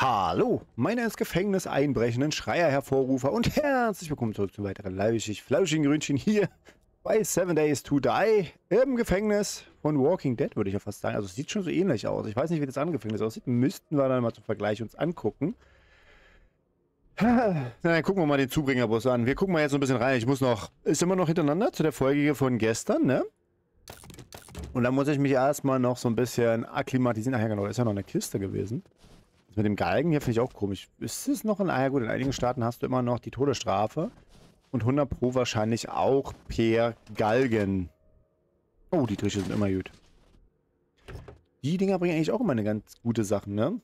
Hallo, meiner ist Gefängnis einbrechenden Schreier Hervorrufer und herzlich willkommen zurück zum weiteren Leibig flauschigen Grünchen hier bei Seven Days to Die im Gefängnis von Walking Dead, würde ich ja fast sagen. Also es sieht schon so ähnlich aus. Ich weiß nicht, wie das andere Gefängnis aussieht. Müssten wir dann mal zum Vergleich uns angucken. Na, dann gucken wir mal den Zubringerbus an. Wir gucken mal jetzt so ein bisschen rein. Ich muss noch, ist immer noch hintereinander zu der Folge von gestern, ne? Und dann muss ich mich erstmal noch so ein bisschen akklimatisieren. Ach ja, genau, da ist ja noch eine Kiste gewesen. Das mit dem Galgen hier finde ich auch komisch. Ist es noch in... Ah ja gut, in einigen Staaten hast du immer noch die Todesstrafe. Und 100 Pro wahrscheinlich auch per Galgen. Oh, die Trische sind immer gut. Die Dinger bringen eigentlich auch immer eine ganz gute Sache, ne?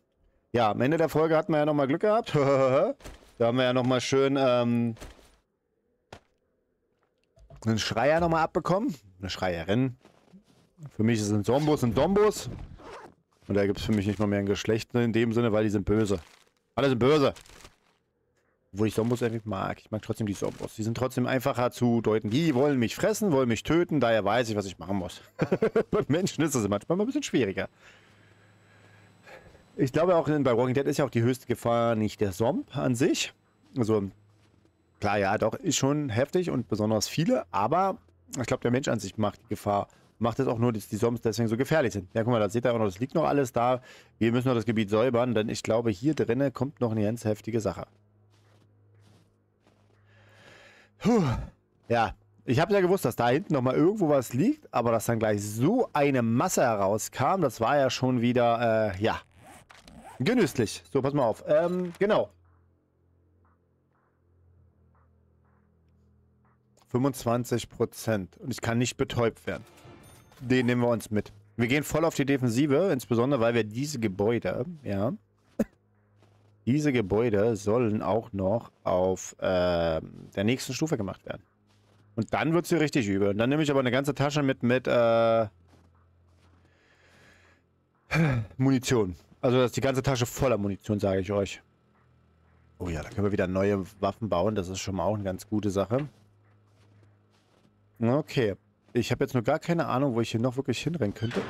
Ja, am Ende der Folge hatten wir ja nochmal Glück gehabt. da haben wir ja nochmal schön ähm, einen Schreier nochmal abbekommen. Eine Schreierin. Für mich ist es ein Zombus ein Dombus. Und da gibt es für mich nicht mal mehr ein Geschlecht in dem Sinne, weil die sind böse. Alle sind böse. Obwohl ich Zombos irgendwie mag. Ich mag trotzdem die Zombos. Die sind trotzdem einfacher zu deuten. Die wollen mich fressen, wollen mich töten. Daher weiß ich, was ich machen muss. bei Menschen ist das manchmal ein bisschen schwieriger. Ich glaube auch bei Walking Dead ist ja auch die höchste Gefahr nicht der Zomb an sich. Also, klar, ja, doch, ist schon heftig und besonders viele. Aber ich glaube, der Mensch an sich macht die Gefahr macht es auch nur, dass die Zombies deswegen so gefährlich sind. Ja, guck mal, da seht ihr auch noch, das liegt noch alles da. Wir müssen noch das Gebiet säubern, denn ich glaube, hier drinnen kommt noch eine ganz heftige Sache. Puh. Ja, ich habe ja gewusst, dass da hinten noch mal irgendwo was liegt, aber dass dann gleich so eine Masse herauskam, das war ja schon wieder, äh, ja, genüsslich. So, pass mal auf. Ähm, genau. 25 Prozent. Und ich kann nicht betäubt werden. Den nehmen wir uns mit. Wir gehen voll auf die Defensive, insbesondere weil wir diese Gebäude, ja, diese Gebäude sollen auch noch auf äh, der nächsten Stufe gemacht werden. Und dann wird sie richtig übel. Und dann nehme ich aber eine ganze Tasche mit, mit äh, Munition. Also das ist die ganze Tasche voller Munition, sage ich euch. Oh ja, da können wir wieder neue Waffen bauen. Das ist schon mal auch eine ganz gute Sache. Okay. Ich habe jetzt nur gar keine Ahnung, wo ich hier noch wirklich hinrennen könnte.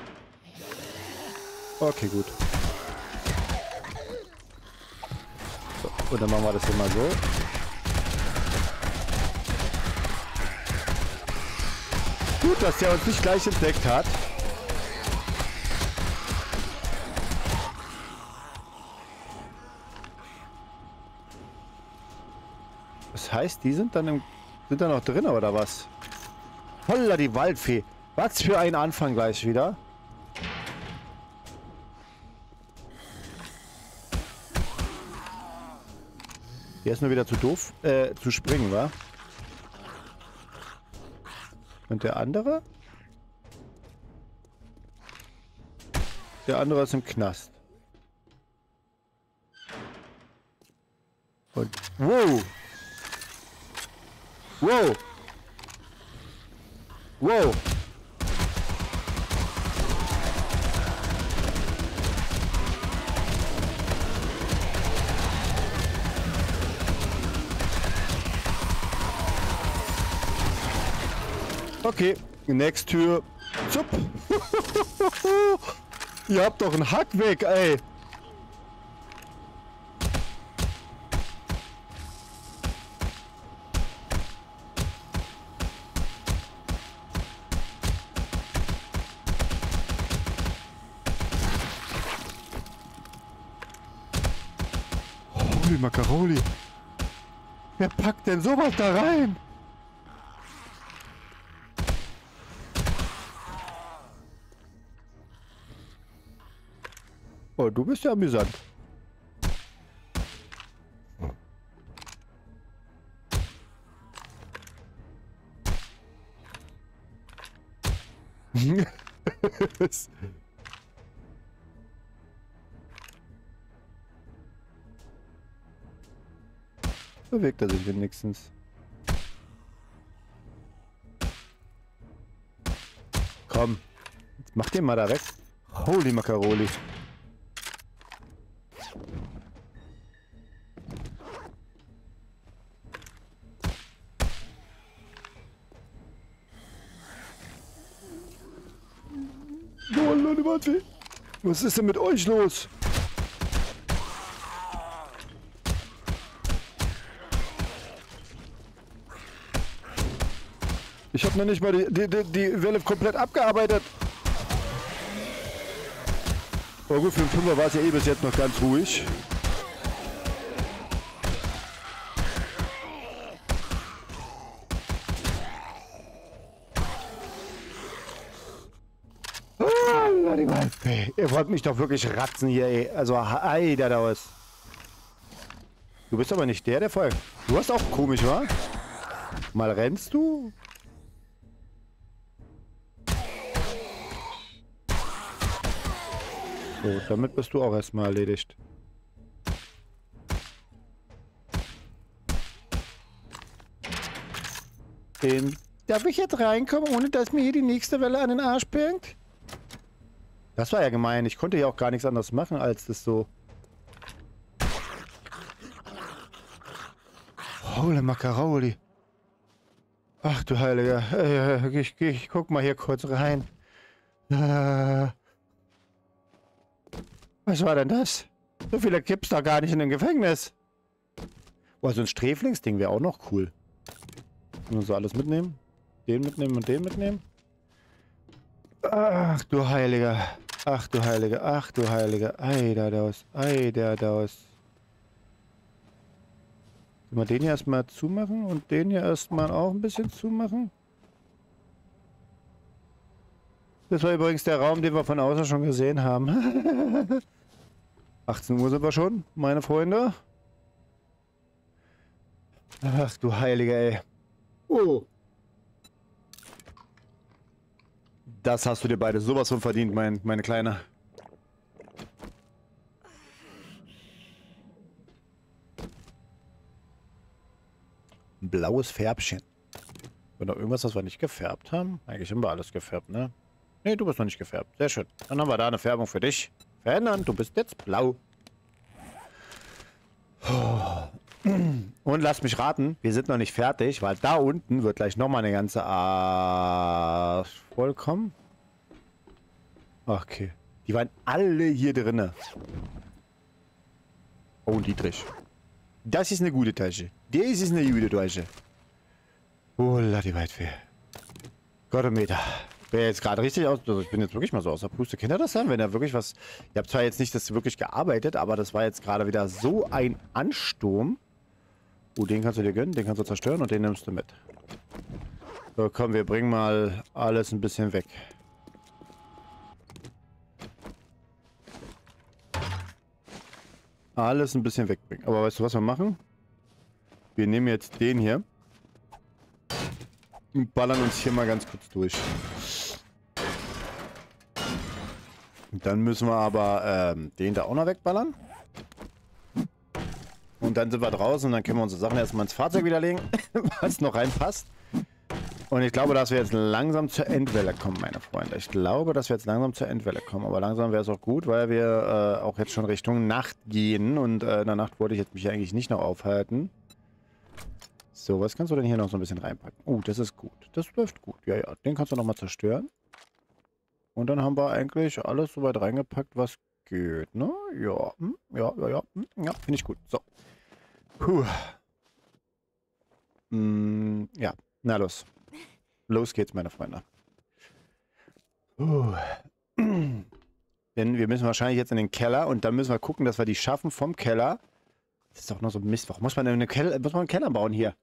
Okay, gut. So, und dann machen wir das hier mal so. Gut, dass der uns nicht gleich entdeckt hat. Das heißt, die sind dann im, sind da noch drin oder was? Holla die Waldfee. Was für ein Anfang gleich wieder. Der ist nur wieder zu doof, äh, zu springen, wa? Und der andere? Der andere ist im Knast. Und, wow! Wow! Wow. Okay, next Tür. Zup. Ihr habt doch einen Hack weg, ey. Holy Macaroli. Wer packt denn sowas da rein? Oh, du bist ja amüsant. bewegt er sich wenigstens. Komm. Jetzt mach den mal da weg. Holy Macaroli. Was ist denn mit euch los? Ich habe noch nicht mal die, die, die, die Welle komplett abgearbeitet. Aber gut, für den Fünfer war es ja eh bis jetzt noch ganz ruhig. Ihr wollt mich doch wirklich ratzen hier, ey. Also, ei, der da ist. Du bist aber nicht der, der vorher... Du hast auch komisch, wa? Mal rennst du? So, damit bist du auch erstmal erledigt. Den Darf ich jetzt reinkommen, ohne dass mir hier die nächste Welle an den Arsch pinkt? Das war ja gemein. Ich konnte ja auch gar nichts anderes machen, als das so... Holy Macaroli. Ach du Heiliger. Äh, ich, ich, guck mal hier kurz rein. Äh, was war denn das? So viele gibt's da gar nicht in dem Gefängnis. Boah, so ein Sträflingsding wäre auch noch cool. Nur so alles mitnehmen. Den mitnehmen und den mitnehmen. Ach du Heiliger. Ach du Heilige, ach du Heilige. Ei, da daus, ei, da daus. Sollen wir den hier erstmal zumachen und den hier erstmal auch ein bisschen zumachen? Das war übrigens der Raum, den wir von außen schon gesehen haben. 18 Uhr sind wir schon, meine Freunde. Ach du Heilige, ey. Oh. Das hast du dir beide sowas von verdient, mein, meine Kleine. Ein blaues Färbchen. Oder irgendwas, was wir nicht gefärbt haben? Eigentlich haben wir alles gefärbt, ne? Ne, du bist noch nicht gefärbt. Sehr schön. Dann haben wir da eine Färbung für dich. Verändern, du bist jetzt blau. Und lass mich raten, wir sind noch nicht fertig, weil da unten wird gleich nochmal eine ganze Arsch vollkommen. Okay. Die waren alle hier drinnen. Oh, Dietrich. Das ist eine gute Tasche. Das ist eine gute Tasche. Oh, die Weitfee. Gottometer. Wäre jetzt gerade richtig aus. Also ich bin jetzt wirklich mal so aus der Puste. Kennt ihr das dann? Wenn er wirklich was. Ihr habt zwar jetzt nicht das wirklich gearbeitet, aber das war jetzt gerade wieder so ein Ansturm. Oh, den kannst du dir gönnen, den kannst du zerstören und den nimmst du mit. So, komm, wir bringen mal alles ein bisschen weg. Alles ein bisschen wegbringen. Aber weißt du, was wir machen? Wir nehmen jetzt den hier. Und ballern uns hier mal ganz kurz durch. Dann müssen wir aber ähm, den da auch noch wegballern. Und dann sind wir draußen und dann können wir unsere Sachen erstmal ins Fahrzeug widerlegen, was noch reinpasst. Und ich glaube, dass wir jetzt langsam zur Endwelle kommen, meine Freunde. Ich glaube, dass wir jetzt langsam zur Endwelle kommen. Aber langsam wäre es auch gut, weil wir äh, auch jetzt schon Richtung Nacht gehen. Und äh, in der Nacht wollte ich jetzt mich eigentlich nicht noch aufhalten. So, was kannst du denn hier noch so ein bisschen reinpacken? Oh, das ist gut. Das läuft gut. Ja, ja. Den kannst du nochmal zerstören. Und dann haben wir eigentlich alles so weit reingepackt, was geht, ne? Ja, hm, ja, ja, ja. Hm, ja, finde ich gut. So. Puh. Hm, ja, na los. Los geht's, meine Freunde. Uh. Denn wir müssen wahrscheinlich jetzt in den Keller und dann müssen wir gucken, dass wir die schaffen vom Keller. Das ist doch noch so Mist. Warum muss man denn eine Keller, muss man einen Keller bauen hier?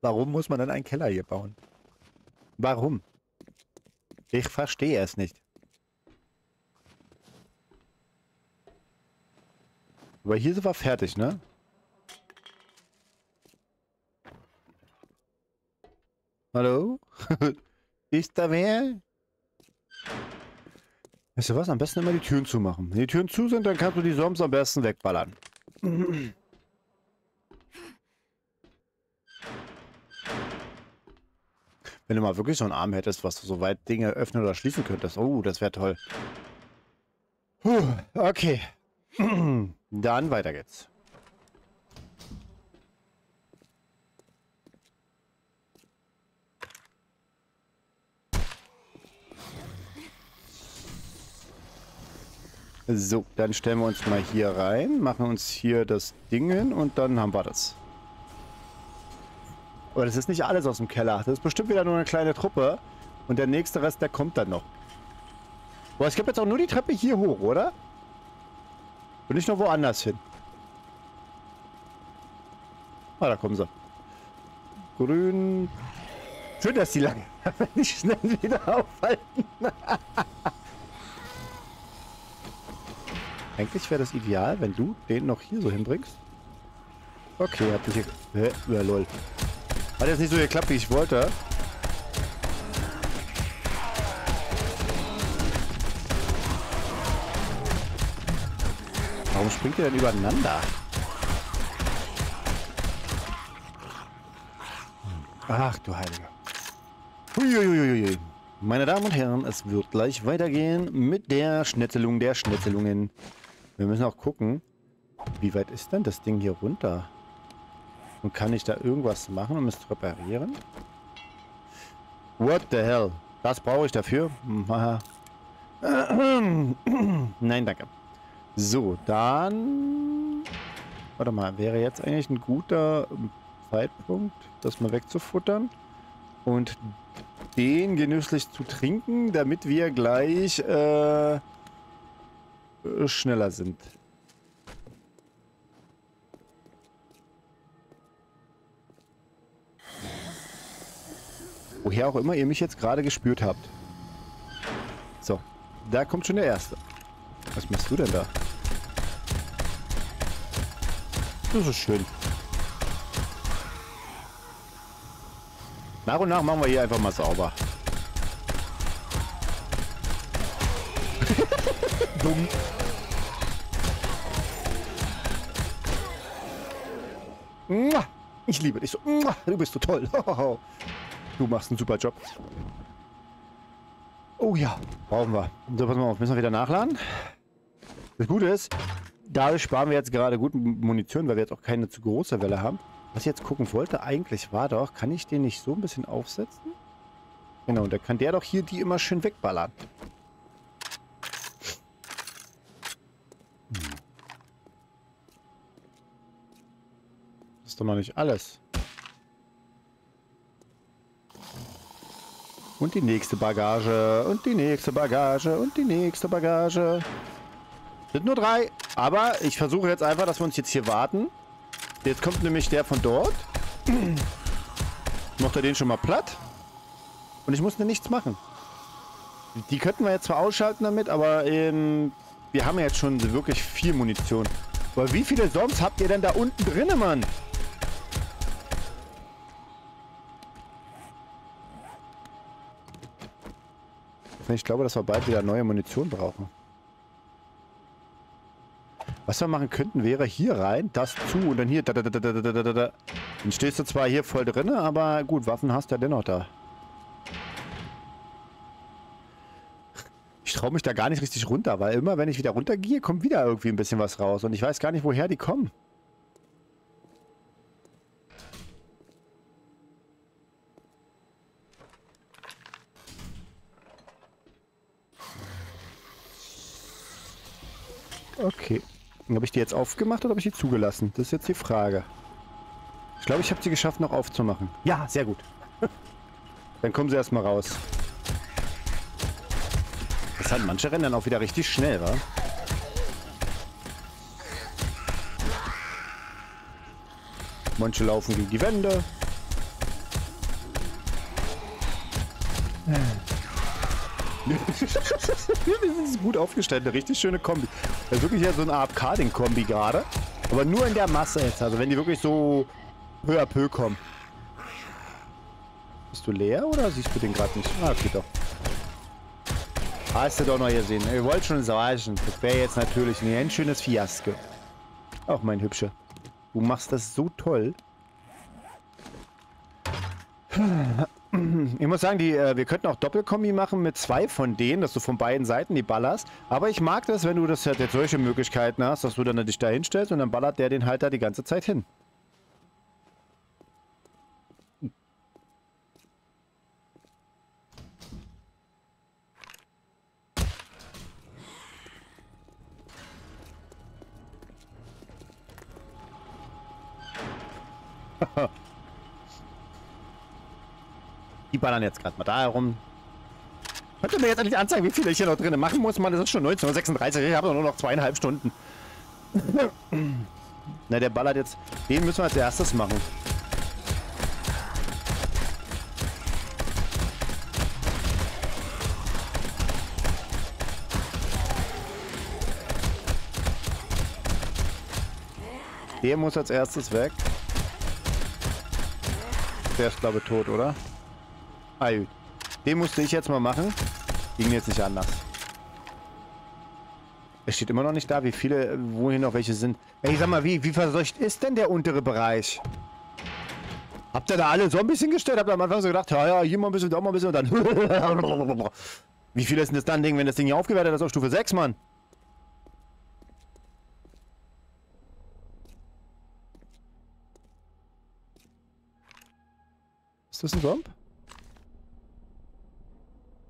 Warum muss man denn einen Keller hier bauen? Warum? Ich verstehe es nicht. Aber hier sind wir fertig, ne? Hallo? Ist da wer? Weißt du was? Am besten immer die Türen zumachen. Wenn die Türen zu sind, dann kannst du die Soms am besten wegballern. Wenn du mal wirklich so einen Arm hättest, was du so weit Dinge öffnen oder schließen könntest. Oh, das wäre toll. Puh, okay. Dann weiter geht's. So, dann stellen wir uns mal hier rein, machen uns hier das Dingen und dann haben wir das. Aber das ist nicht alles aus dem Keller. Das ist bestimmt wieder nur eine kleine Truppe. Und der nächste Rest, der kommt dann noch. Boah, es gibt jetzt auch nur die Treppe hier hoch, oder? Und nicht noch woanders hin. Ah, da kommen sie. Grün. Schön, dass die lange nicht schnell wieder aufhalten. Eigentlich wäre das ideal, wenn du den noch hier so hinbringst. Okay, hat sich hier... Ja, lol. Hat jetzt nicht so geklappt, wie ich wollte. Warum springt ihr denn übereinander? Ach du Heilige. Uiuiuiui. Meine Damen und Herren, es wird gleich weitergehen mit der Schnetzelung der Schnetzelungen. Wir müssen auch gucken, wie weit ist denn das Ding hier runter? Und kann ich da irgendwas machen, um es zu reparieren? What the hell? Das brauche ich dafür? Nein, danke. So, dann... Warte mal, wäre jetzt eigentlich ein guter Zeitpunkt, das mal wegzufuttern. Und den genüsslich zu trinken, damit wir gleich äh, schneller sind. Woher auch immer ihr mich jetzt gerade gespürt habt. So, da kommt schon der Erste. Was machst du denn da? Das ist schön. Nach und nach machen wir hier einfach mal sauber. Dumm. Ich liebe dich so. Du bist so toll. Du machst einen super Job. Oh ja, brauchen wir. So, pass mal auf, müssen wir wieder nachladen. Das Gute ist, dadurch sparen wir jetzt gerade gut Munition, weil wir jetzt auch keine zu große Welle haben. Was ich jetzt gucken wollte, eigentlich war doch, kann ich den nicht so ein bisschen aufsetzen? Genau, und dann kann der doch hier die immer schön wegballern. Hm. Das ist doch noch nicht alles. Und die nächste Bagage. Und die nächste Bagage. Und die nächste Bagage. Sind nur drei. Aber ich versuche jetzt einfach, dass wir uns jetzt hier warten. Jetzt kommt nämlich der von dort. Macht er den schon mal platt. Und ich muss mir nichts machen. Die könnten wir jetzt zwar ausschalten damit, aber ähm, wir haben ja jetzt schon wirklich viel Munition. Aber wie viele sonst habt ihr denn da unten drinne, Mann? Ich glaube, dass wir bald wieder neue Munition brauchen. Was wir machen könnten, wäre hier rein, das zu und dann hier. Da, da, da, da, da, da, da. Dann stehst du zwar hier voll drin, aber gut, Waffen hast du ja dennoch da. Ich traue mich da gar nicht richtig runter, weil immer, wenn ich wieder runtergehe, kommt wieder irgendwie ein bisschen was raus. Und ich weiß gar nicht, woher die kommen. Okay. Habe ich die jetzt aufgemacht oder habe ich die zugelassen? Das ist jetzt die Frage. Ich glaube, ich habe sie geschafft, noch aufzumachen. Ja, sehr gut. dann kommen sie erstmal raus. Das hat manche rennen dann auch wieder richtig schnell, wa? Manche laufen gegen die Wände. Wir sind gut aufgestellt, eine richtig schöne Kombi. Das ist wirklich ja so eine Art Carding-Kombi gerade. Aber nur in der Masse jetzt. Also wenn die wirklich so peu à peu kommen. Bist du leer oder siehst du den gerade nicht? Ah, okay doch. Hast du doch noch gesehen. Ihr wollt schon sagen, das wäre jetzt natürlich ein schönes Fiasko. Auch mein Hübscher. Du machst das so toll. Ich muss sagen, die, äh, wir könnten auch Doppelkombi machen mit zwei von denen, dass du von beiden Seiten die ballerst. Aber ich mag das, wenn du das halt jetzt solche Möglichkeiten hast, dass du dann dich da hinstellst und dann ballert der den Halter die ganze Zeit hin. Ha Die ballern jetzt gerade mal da herum. Könnt ihr mir jetzt endlich anzeigen, wie viele ich hier noch drin machen muss? Man, das ist schon 19.36 ich habe nur noch zweieinhalb Stunden. Na, der ballert jetzt. Den müssen wir als erstes machen. Der muss als erstes weg. Der ist, glaube ich, tot, oder? Ah. Den musste ich jetzt mal machen. Ging jetzt nicht anders. Es steht immer noch nicht da, wie viele, wo hier noch welche sind. Ey, sag mal, wie, wie verseucht ist denn der untere Bereich? Habt ihr da alle so ein bisschen gestellt? Habt ihr am Anfang so gedacht, ja, ja, hier mal ein bisschen, da mal ein bisschen und dann... wie viel ist denn das dann Ding, wenn das Ding hier aufgewertet ist auf Stufe 6, Mann? Ist das ein Bomb?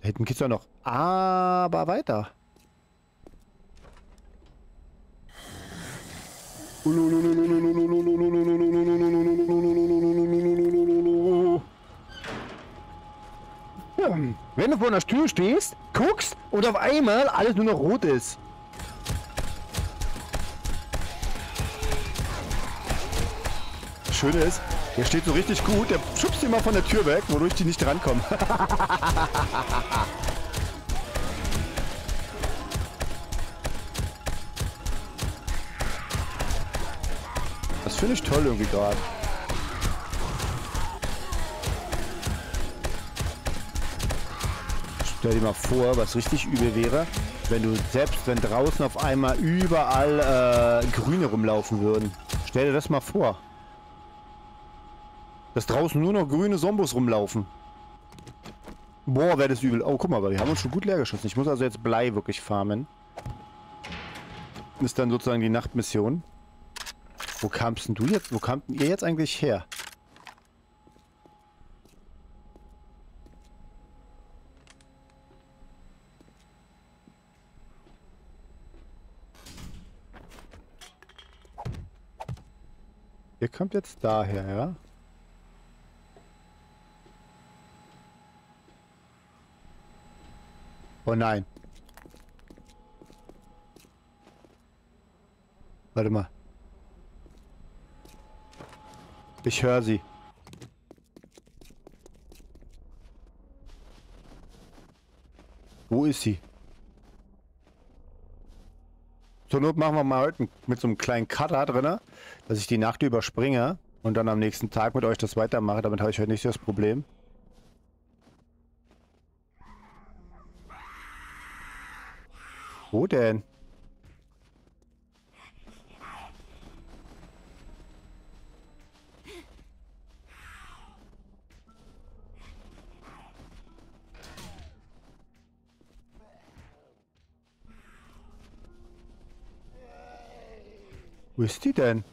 Hinten geht's doch noch. Aber weiter. Wenn du vor einer Tür stehst, guckst und auf einmal alles nur noch rot ist. Schöne ist, der steht so richtig gut. Der schubst immer von der Tür weg, wodurch die nicht rankommen. das finde ich toll irgendwie gerade. Stell dir mal vor, was richtig übel wäre, wenn du selbst, wenn draußen auf einmal überall äh, Grüne rumlaufen würden. Stell dir das mal vor. Dass draußen nur noch grüne Zombos rumlaufen. Boah, wäre das übel. Oh, guck mal, wir haben uns schon gut leer geschossen. Ich muss also jetzt Blei wirklich farmen. Ist dann sozusagen die Nachtmission. Wo kamst denn du jetzt? Wo kamt ihr jetzt eigentlich her? Ihr kommt jetzt daher, ja? Oh nein. Warte mal. Ich höre sie. Wo ist sie? Zur Not machen wir mal heute mit so einem kleinen Cutter drin, dass ich die Nacht überspringe und dann am nächsten Tag mit euch das weitermache. Damit habe ich heute nicht das Problem. Wo denn? Wo ist die denn?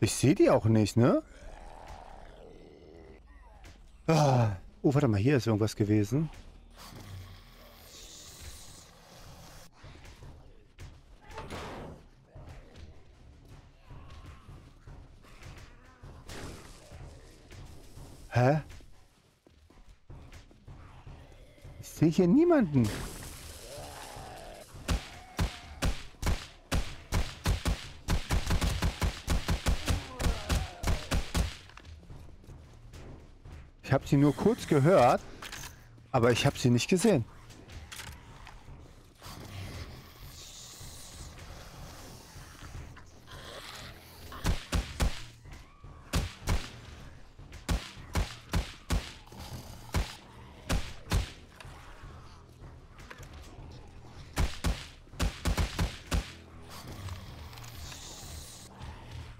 Ich sehe die auch nicht, ne? Ah. Oh, warte mal, hier ist irgendwas gewesen. Hä? Ich sehe hier niemanden. Sie nur kurz gehört, aber ich habe sie nicht gesehen.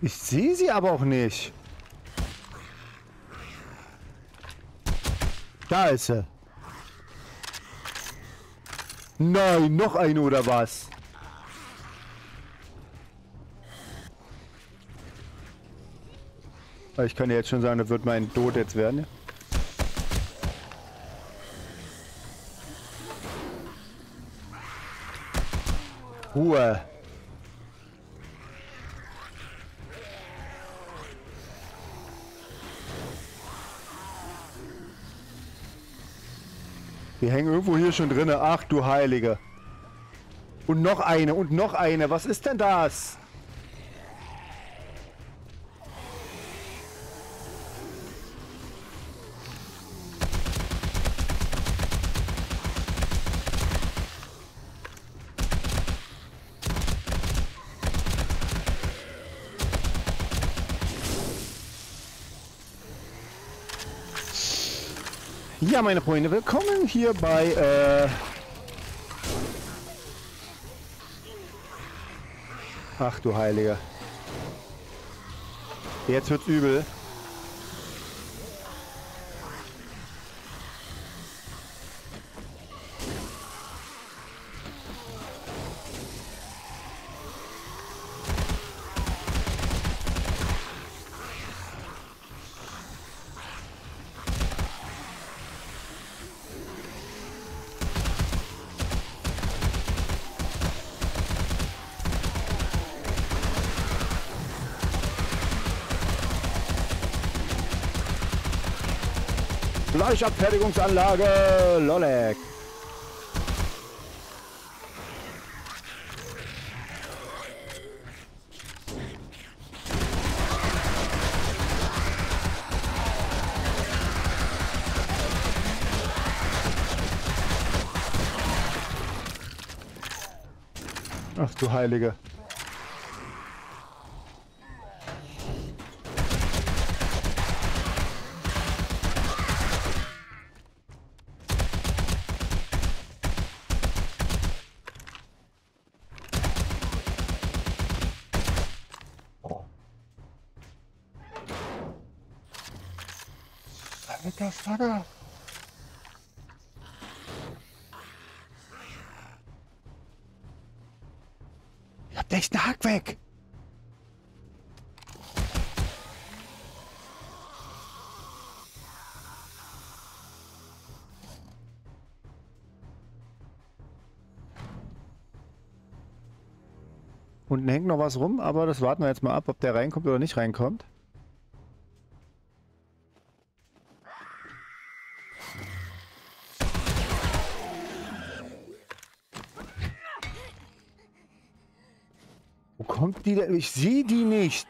Ich sehe sie aber auch nicht. Da ist sie. Nein, noch eine oder was? Ich kann jetzt schon sagen, das wird mein Tod jetzt werden. Ruhe. Wir hängen irgendwo hier schon drinne. Ach du Heilige. Und noch eine und noch eine. Was ist denn das? Ja, meine Freunde, willkommen hier bei, äh... Ach du Heiliger. Jetzt wird's übel. Fleischabfertigungsanlage Lolek. Ach du Heilige. Unten hängt noch was rum, aber das warten wir jetzt mal ab, ob der reinkommt oder nicht reinkommt. kommt die denn? Ich sehe die nicht.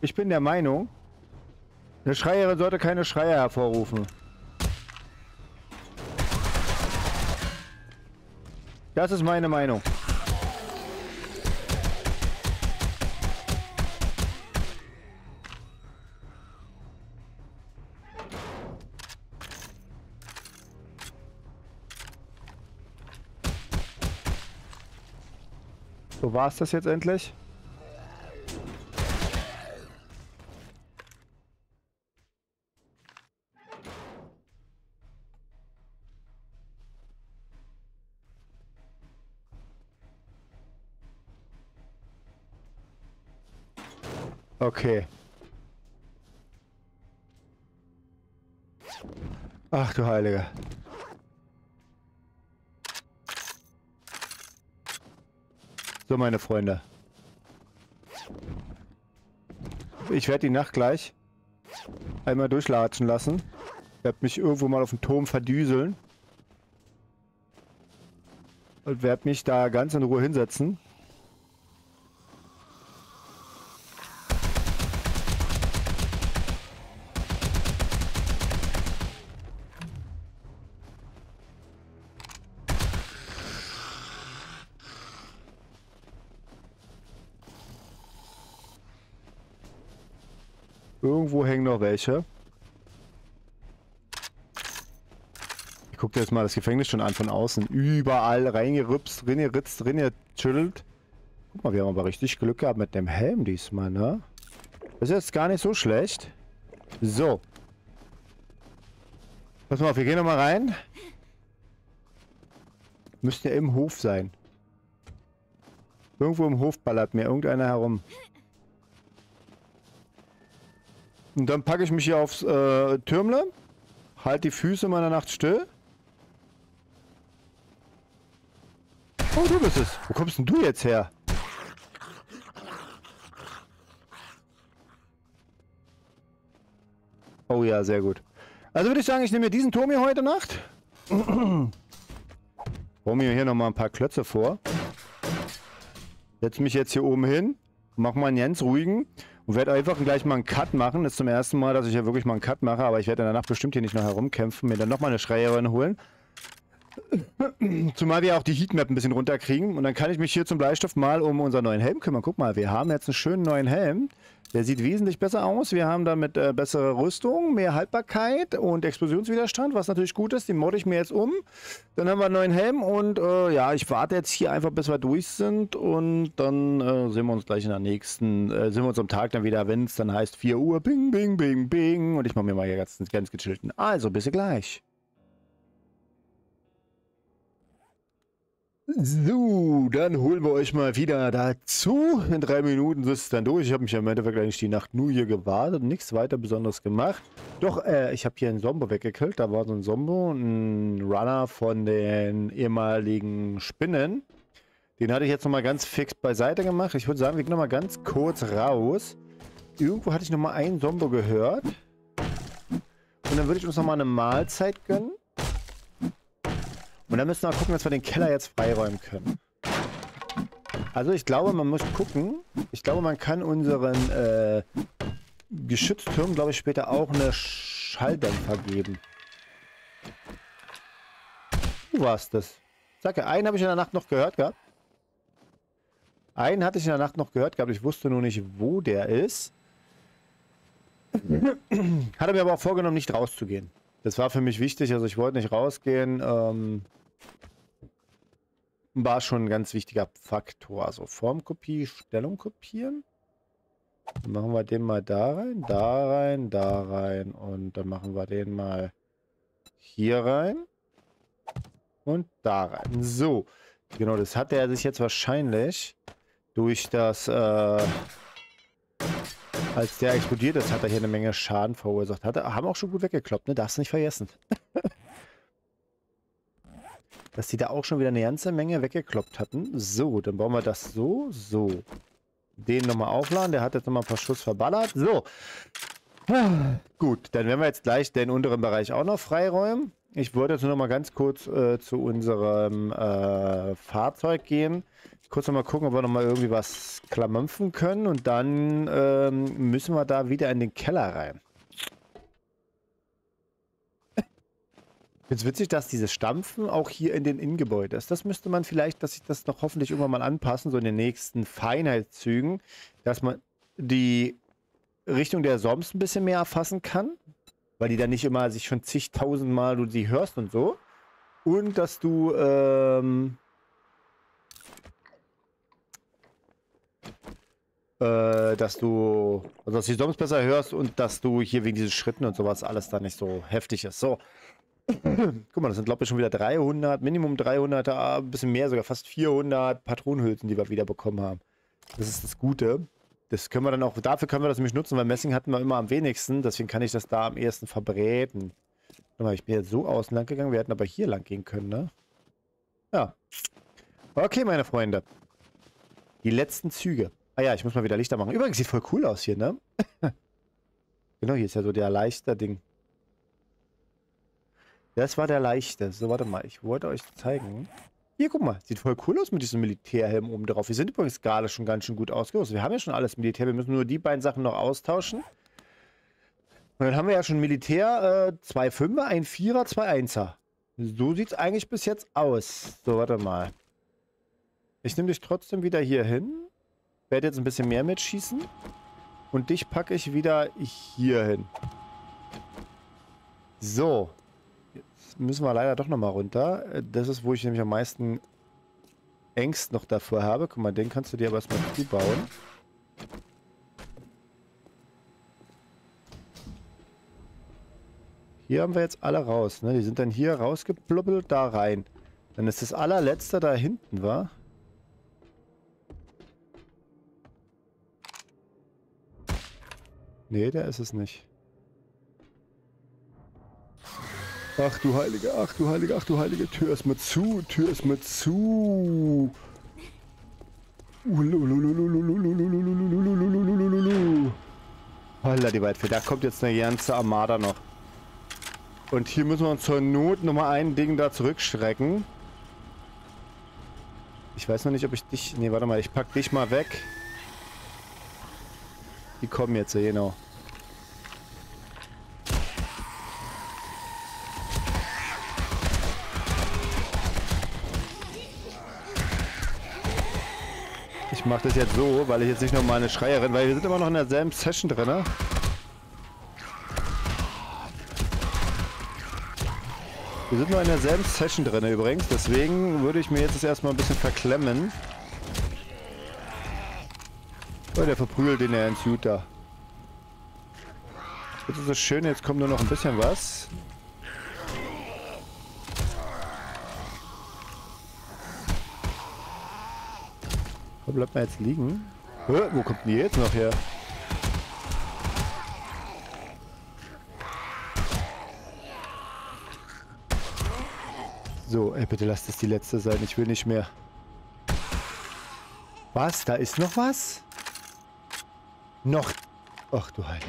Ich bin der Meinung, eine Schreierin sollte keine Schreier hervorrufen. Das ist meine Meinung. So war es das jetzt endlich? Okay. Ach du Heilige. So, meine Freunde. Ich werde die Nacht gleich einmal durchlatschen lassen. Werde mich irgendwo mal auf dem Turm verdüseln. Und werde mich da ganz in Ruhe hinsetzen. Irgendwo hängen noch welche. Ich gucke jetzt mal das Gefängnis schon an von außen. Überall reingerüpst, reingeritzt, reingechillt. Guck mal, wir haben aber richtig Glück gehabt mit dem Helm diesmal, ne? Das ist jetzt gar nicht so schlecht. So. Pass mal auf, wir gehen nochmal rein. Müsste ja im Hof sein. Irgendwo im Hof ballert mir irgendeiner herum. Und dann packe ich mich hier aufs äh, Türmle. Halt die Füße in meiner Nacht still. Oh, du bist es. Wo kommst denn du jetzt her? Oh ja, sehr gut. Also würde ich sagen, ich nehme mir diesen Turm hier heute Nacht. Baue mir hier nochmal ein paar Klötze vor. Setze mich jetzt hier oben hin. Mach mal einen ganz ruhigen. Und werde einfach gleich mal einen Cut machen. Das ist zum ersten Mal, dass ich ja wirklich mal einen Cut mache. Aber ich werde danach bestimmt hier nicht noch herumkämpfen. Mir dann nochmal eine Schreierin holen. Zumal wir auch die Heatmap ein bisschen runterkriegen. Und dann kann ich mich hier zum Bleistift mal um unseren neuen Helm kümmern. Guck mal, wir haben jetzt einen schönen neuen Helm. Der sieht wesentlich besser aus. Wir haben damit äh, bessere Rüstung, mehr Haltbarkeit und Explosionswiderstand, was natürlich gut ist. Den modde ich mir jetzt um. Dann haben wir einen neuen Helm und äh, ja, ich warte jetzt hier einfach, bis wir durch sind und dann äh, sehen wir uns gleich in der nächsten, äh, sehen wir uns am Tag dann wieder, wenn es dann heißt 4 Uhr, bing, bing, bing, bing und ich mache mir mal hier ganz, ganz gechillten. Also, bis gleich. So, dann holen wir euch mal wieder dazu. In drei Minuten ist es dann durch. Ich habe mich am Endeffekt eigentlich die Nacht nur hier gewartet nichts weiter Besonderes gemacht. Doch, äh, ich habe hier einen Sombo weggekillt. Da war so ein Sombo, ein Runner von den ehemaligen Spinnen. Den hatte ich jetzt nochmal ganz fix beiseite gemacht. Ich würde sagen, wir gehen nochmal ganz kurz raus. Irgendwo hatte ich nochmal einen Sombo gehört. Und dann würde ich uns nochmal eine Mahlzeit gönnen. Und dann müssen wir gucken, dass wir den Keller jetzt freiräumen können. Also ich glaube, man muss gucken. Ich glaube, man kann unseren äh, Geschützturm, glaube ich, später auch eine Schalldämpfer geben. Du warst das. Sag ja, einen habe ich in der Nacht noch gehört gehabt. Einen hatte ich in der Nacht noch gehört gehabt. Ich wusste nur nicht, wo der ist. Hat er mir aber auch vorgenommen, nicht rauszugehen. Das war für mich wichtig. Also ich wollte nicht rausgehen. Ähm, war schon ein ganz wichtiger Faktor. Also Formkopie, Stellung kopieren. Dann machen wir den mal da rein, da rein, da rein. Und dann machen wir den mal hier rein. Und da rein. So. Genau, das hat er sich jetzt wahrscheinlich durch das, äh, als der explodiert ist, hat er hier eine Menge Schaden verursacht. Hat haben auch schon gut weggekloppt, ne? Darfst du nicht vergessen. dass die da auch schon wieder eine ganze Menge weggekloppt hatten. So, dann bauen wir das so, so. Den nochmal aufladen, der hat jetzt nochmal ein paar Schuss verballert. So. Gut, dann werden wir jetzt gleich den unteren Bereich auch noch freiräumen. Ich wollte jetzt nur noch mal ganz kurz äh, zu unserem äh, Fahrzeug gehen. Kurz noch mal gucken, ob wir noch mal irgendwie was klamampfen können. Und dann ähm, müssen wir da wieder in den Keller rein. Jetzt witzig, dass dieses Stampfen auch hier in den Innengebäuden ist. Das müsste man vielleicht, dass sich das noch hoffentlich irgendwann mal anpassen, so in den nächsten Feinheitszügen, dass man die Richtung der Soms ein bisschen mehr erfassen kann, weil die dann nicht immer sich schon zigtausendmal du sie hörst und so. Und dass du, ähm, äh, dass du, also dass du die Soms besser hörst und dass du hier wegen diesen Schritten und sowas alles da nicht so heftig ist. So, Guck mal, das sind glaube ich schon wieder 300, Minimum 300, ein bisschen mehr, sogar fast 400 Patronenhülsen, die wir wieder bekommen haben. Das ist das Gute. Das können wir dann auch, dafür können wir das nämlich nutzen, weil Messing hatten wir immer am wenigsten, deswegen kann ich das da am ehesten verbräten. Mal, ich bin jetzt so außen lang gegangen, wir hätten aber hier lang gehen können, ne? Ja. Okay, meine Freunde. Die letzten Züge. Ah ja, ich muss mal wieder Lichter machen. Übrigens, sieht voll cool aus hier, ne? genau, hier ist ja so der leichter Ding. Das war der leichte. So, warte mal. Ich wollte euch zeigen. Hier, guck mal. Sieht voll cool aus mit diesem Militärhelm oben drauf. Wir sind übrigens gerade schon ganz schön gut ausgerüstet. Wir haben ja schon alles Militär. Wir müssen nur die beiden Sachen noch austauschen. Und dann haben wir ja schon Militär. Äh, zwei Fünfer, ein Vierer, zwei Einser. So sieht es eigentlich bis jetzt aus. So, warte mal. Ich nehme dich trotzdem wieder hier hin. Werde jetzt ein bisschen mehr mitschießen. Und dich packe ich wieder hier hin. So müssen wir leider doch nochmal runter. Das ist, wo ich nämlich am meisten Ängst noch davor habe. Guck mal, den kannst du dir aber erstmal zubauen. Hier haben wir jetzt alle raus. Ne? Die sind dann hier rausgepluppelt, da rein. Dann ist das allerletzte da hinten, war. Nee, der ist es nicht. Ach du Heilige, ach du Heilige, ach du Heilige, Tür ist mir zu, Tür ist mir zu. Holla die Waldfee, da kommt jetzt eine ganze Armada noch. Und hier müssen wir uns zur Not nochmal ein Ding da zurückschrecken. Ich weiß noch nicht, ob ich dich... Nee, warte mal, ich pack dich mal weg. Die kommen jetzt, genau. Mache das jetzt so, weil ich jetzt nicht nochmal eine Schreierin, weil wir sind immer noch in derselben Session drin. Ne? Wir sind nur in derselben Session drin übrigens, deswegen würde ich mir jetzt erstmal ein bisschen verklemmen. Oh, der verprügelt den Ernst Jutta. Jetzt ist es schön, jetzt kommt nur noch ein bisschen was. Bleibt man jetzt liegen? Hä, wo kommt denn die jetzt noch her? So, ey, bitte lass das die letzte sein. Ich will nicht mehr. Was? Da ist noch was? Noch... Ach du Heilige.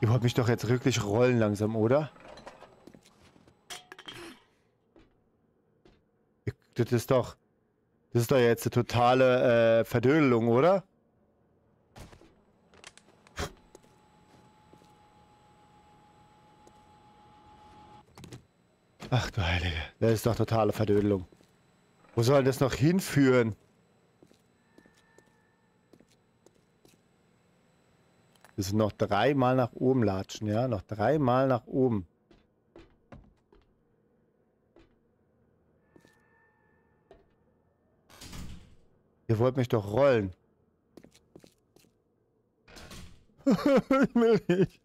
Ihr wollt mich doch jetzt wirklich rollen langsam, oder? Das ist doch... Das ist doch jetzt eine totale äh, Verdödelung, oder? Ach du Heilige, das ist doch totale Verdödelung. Wo soll das noch hinführen? Wir sind noch dreimal nach oben latschen, ja? Noch dreimal nach oben. Ihr wollt mich doch rollen. ich will nicht.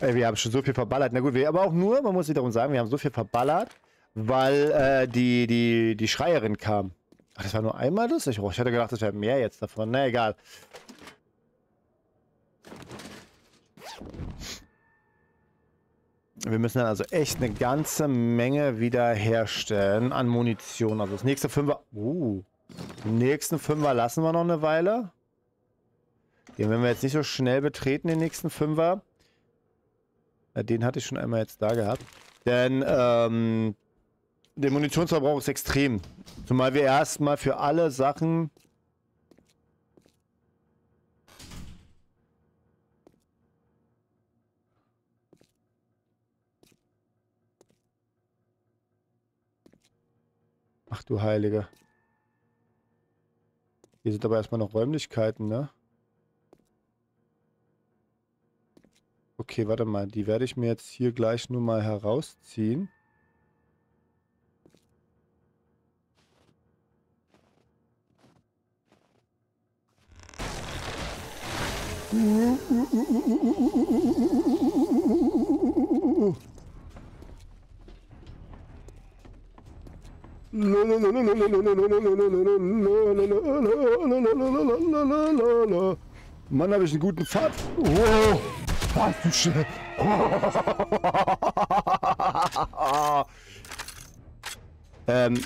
Ey, wir haben schon so viel verballert. Na gut, wir aber auch nur, man muss wiederum sagen, wir haben so viel verballert, weil äh, die, die, die Schreierin kam. Ach, das war nur einmal das? Ich, oh, ich hatte gedacht, das wäre mehr jetzt davon. Na egal. Wir müssen dann also echt eine ganze Menge wieder herstellen an Munition. Also das nächste Fünfer... Uh, den nächsten Fünfer lassen wir noch eine Weile. Den werden wir jetzt nicht so schnell betreten, den nächsten Fünfer. Den hatte ich schon einmal jetzt da gehabt. Denn ähm, der Munitionsverbrauch ist extrem. Zumal wir erstmal für alle Sachen Ach du Heilige. Hier sind aber erstmal noch Räumlichkeiten, ne? Okay, warte mal. Die werde ich mir jetzt hier gleich nur mal herausziehen. Mann, habe ich einen guten Pfad. Wow. Was du schnell. ähm.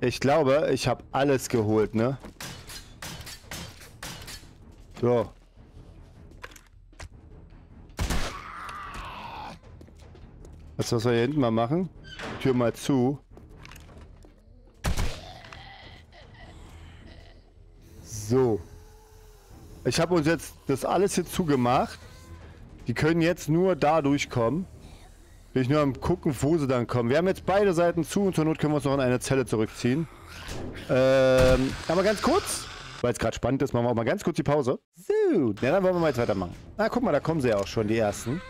Ich glaube, ich habe alles geholt, ne? So. Was, was wir hier hinten mal machen? Tür mal zu. So. Ich habe uns jetzt das alles hier zugemacht. Die können jetzt nur da durchkommen. Bin ich nur am gucken, wo sie dann kommen. Wir haben jetzt beide Seiten zu und zur Not können wir uns noch in eine Zelle zurückziehen. Ähm, aber ganz kurz, weil es gerade spannend ist, machen wir auch mal ganz kurz die Pause. So, ja, dann wollen wir mal jetzt weitermachen. Na, guck mal, da kommen sie ja auch schon, die ersten.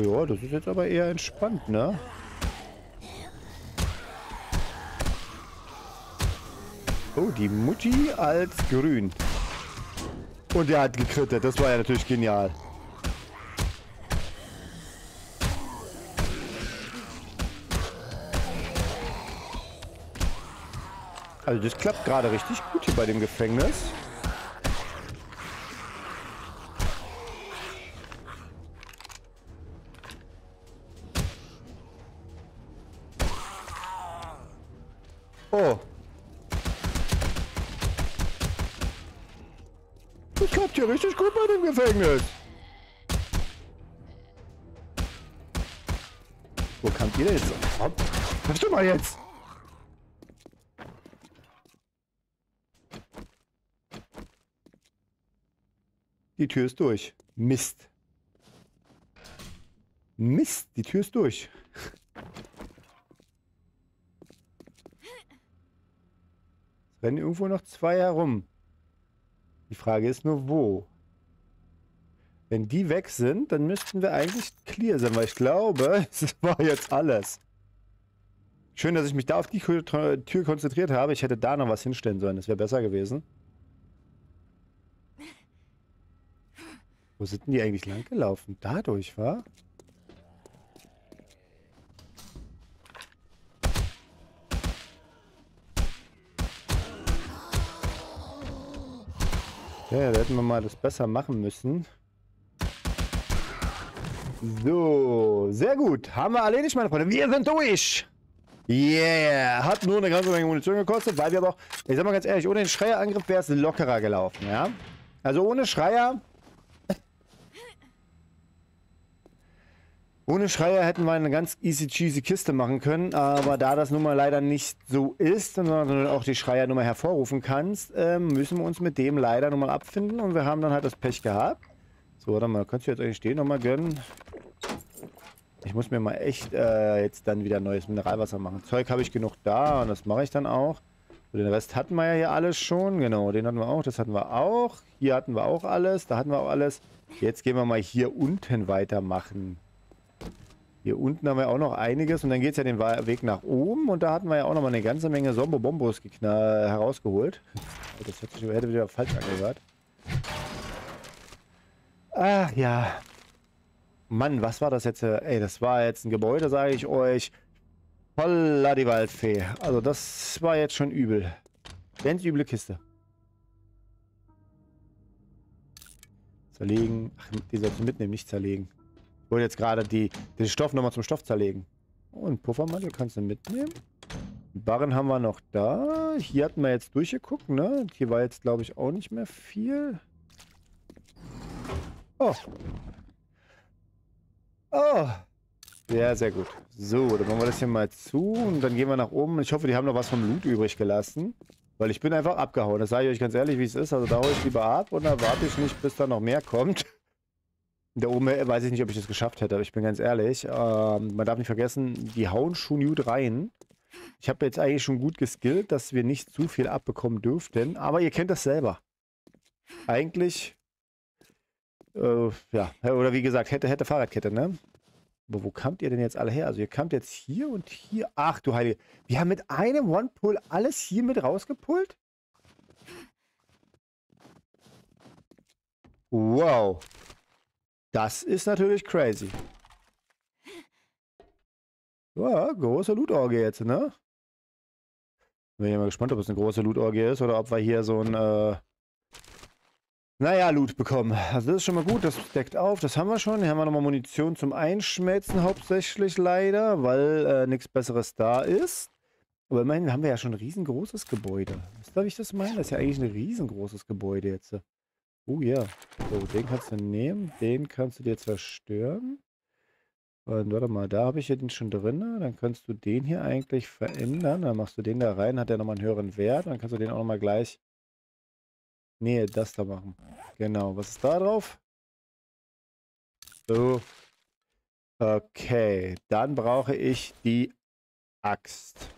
Ja, das ist jetzt aber eher entspannt, ne? Oh, die Mutti als grün. Und der hat gekrittet. Das war ja natürlich genial. Also das klappt gerade richtig gut hier bei dem Gefängnis. Oh. Das klappt hier richtig gut bei dem Gefängnis. Wo kam ihr jetzt? Warte mal jetzt. Die Tür ist durch. Mist. Mist, die Tür ist durch. Rennen irgendwo noch zwei herum. Die Frage ist nur, wo? Wenn die weg sind, dann müssten wir eigentlich clear sein, weil ich glaube, es war jetzt alles. Schön, dass ich mich da auf die Tür konzentriert habe. Ich hätte da noch was hinstellen sollen. Das wäre besser gewesen. Wo sind denn die eigentlich lang gelaufen? Dadurch, war? Ja, da hätten wir mal das besser machen müssen. So, sehr gut. Haben wir erledigt, meine Freunde. Wir sind durch. Yeah. Hat nur eine ganze Menge Munition gekostet, weil wir aber auch, ich sag mal ganz ehrlich, ohne den Schreierangriff wäre es lockerer gelaufen, ja? Also ohne Schreier Ohne Schreier hätten wir eine ganz easy cheesy Kiste machen können, aber da das nun mal leider nicht so ist, sondern du auch die Schreier nur mal hervorrufen kannst, äh, müssen wir uns mit dem leider nun mal abfinden und wir haben dann halt das Pech gehabt. So, warte mal, kannst du jetzt eigentlich stehen nochmal gönnen? Ich muss mir mal echt äh, jetzt dann wieder neues Mineralwasser machen. Zeug habe ich genug da und das mache ich dann auch. So, den Rest hatten wir ja hier alles schon. Genau, den hatten wir auch, das hatten wir auch. Hier hatten wir auch alles, da hatten wir auch alles. Jetzt gehen wir mal hier unten weitermachen. Hier unten haben wir auch noch einiges und dann geht es ja den Weg nach oben und da hatten wir ja auch noch mal eine ganze Menge Sombo-Bombos herausgeholt. Das hätte, sich, hätte wieder falsch angehört. Ach ja. Mann, was war das jetzt? Ey, das war jetzt ein Gebäude, sage ich euch. Holla die Waldfee. Also das war jetzt schon übel. Ganz üble Kiste. Zerlegen. Ach, die sollst mitnehmen, nicht zerlegen. Ich wollte jetzt gerade die, den Stoff nochmal zum Stoff zerlegen. Oh, ein Puffermantel kannst du mitnehmen. Barren haben wir noch da. Hier hatten wir jetzt durchgeguckt, ne? Hier war jetzt, glaube ich, auch nicht mehr viel. Oh. Oh. Sehr, sehr gut. So, dann machen wir das hier mal zu und dann gehen wir nach oben. Ich hoffe, die haben noch was vom Loot übrig gelassen. Weil ich bin einfach abgehauen. Das sage ich euch ganz ehrlich, wie es ist. Also da haue ich lieber ab und da warte ich nicht, bis da noch mehr kommt. Da oben äh, weiß ich nicht, ob ich das geschafft hätte, aber ich bin ganz ehrlich. Ähm, man darf nicht vergessen, die hauen schon gut rein. Ich habe jetzt eigentlich schon gut geskillt, dass wir nicht zu viel abbekommen dürften. Aber ihr kennt das selber. Eigentlich, äh, ja, oder wie gesagt, hätte, hätte Fahrradkette, ne? Aber wo kamt ihr denn jetzt alle her? Also ihr kamt jetzt hier und hier. Ach du Heilige. Wir haben mit einem One-Pull alles hier mit rausgepullt? Wow. Das ist natürlich crazy. Ja, große Lootorgie jetzt, ne? Bin ja mal gespannt, ob es eine große Lootorgie ist oder ob wir hier so ein, äh, naja, Loot bekommen. Also das ist schon mal gut, das deckt auf, das haben wir schon. Hier haben wir nochmal Munition zum Einschmelzen hauptsächlich leider, weil äh, nichts Besseres da ist. Aber immerhin haben wir ja schon ein riesengroßes Gebäude. Ihr, wie ich das meine? Das ist ja eigentlich ein riesengroßes Gebäude jetzt. Oh ja. So, den kannst du nehmen. Den kannst du dir zerstören. Und warte mal, da habe ich den schon drin. Dann kannst du den hier eigentlich verändern. Dann machst du den da rein, hat der nochmal einen höheren Wert. Dann kannst du den auch nochmal gleich... Nee, das da machen. Genau. Was ist da drauf? So. Okay. Dann brauche ich die Axt.